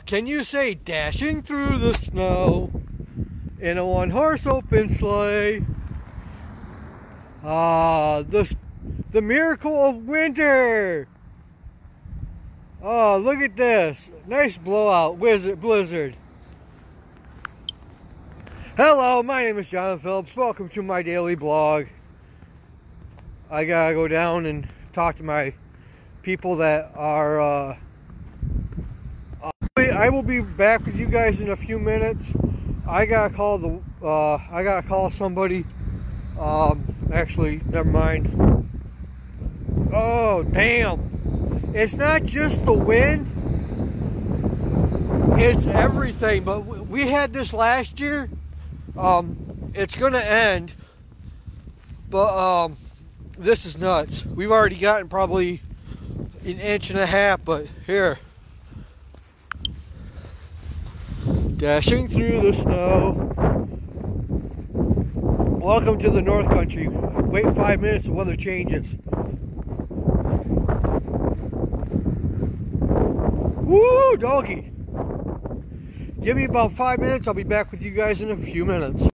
Can you say dashing through the snow in a one horse open sleigh? Ah, the, the miracle of winter. Oh, look at this. Nice blowout, wizard, blizzard. Hello, my name is John Phillips. Welcome to my daily blog. I gotta go down and talk to my people that are uh, I will be back with you guys in a few minutes. I gotta call the uh, I gotta call somebody. Um, actually, never mind. Oh damn! It's not just the wind; it's everything. But we had this last year. Um, it's gonna end, but um, this is nuts. We've already gotten probably an inch and a half, but here. Dashing through the snow. Welcome to the North Country. Wait five minutes, the weather changes. Woo, doggy. Give me about five minutes, I'll be back with you guys in a few minutes.